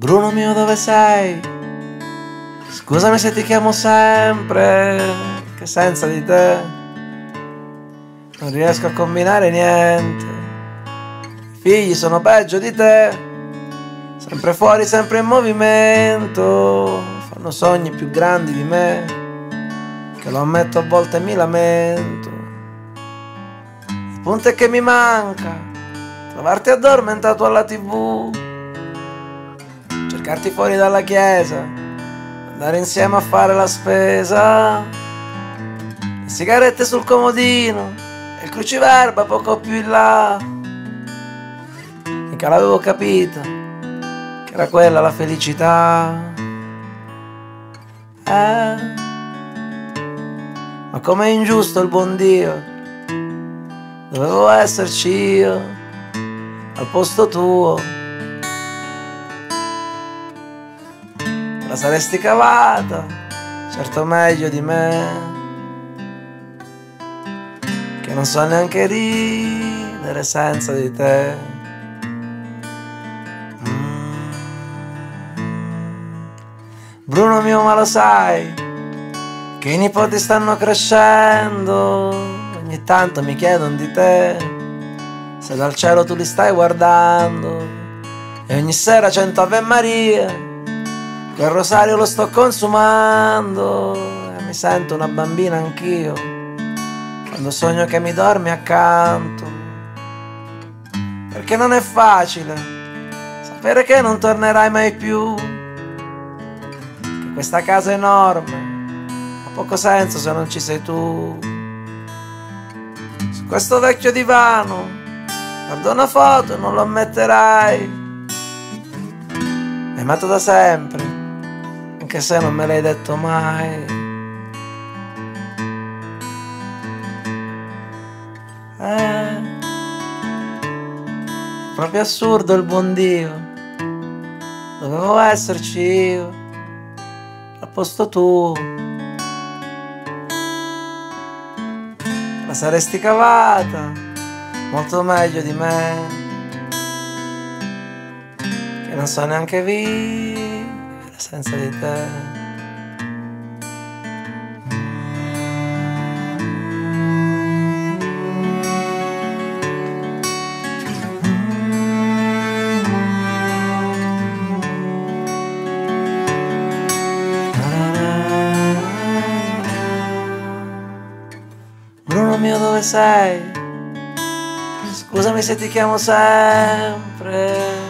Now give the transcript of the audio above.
Bruno mio dove sei? Scusami se ti chiamo sempre, che senza di te non riesco a combinare niente. I figli sono peggio di te, sempre fuori, sempre in movimento, fanno sogni più grandi di me, che lo ammetto a volte mi lamento. Il punto è che mi manca trovarti addormentato alla tv cercarti fuori dalla chiesa, andare insieme a fare la spesa, le sigarette sul comodino e il cruciverba poco più in là. Mica l'avevo capito, che era quella la felicità. Eh, ma com'è ingiusto il buon Dio, dovevo esserci io al posto tuo. La saresti cavata, certo meglio di me, che non so neanche ridere senza di te. Mm. Bruno mio, ma lo sai che i nipoti stanno crescendo, ogni tanto mi chiedono di te, se dal cielo tu li stai guardando, e ogni sera cento Ave Maria Quel rosario lo sto consumando e mi sento una bambina anch'io quando sogno che mi dormi accanto. Perché non è facile sapere che non tornerai mai più. Che questa casa enorme ha poco senso se non ci sei tu. Su questo vecchio divano guardo una foto e non lo ammetterai. Mi amato da sempre anche se non me l'hai detto mai. Eh, è proprio assurdo il buon Dio, dovevo esserci io, al posto tuo. La saresti cavata molto meglio di me, che non so neanche vivere senza di te. Mio dove sei? Scusami se ti chiamo sempre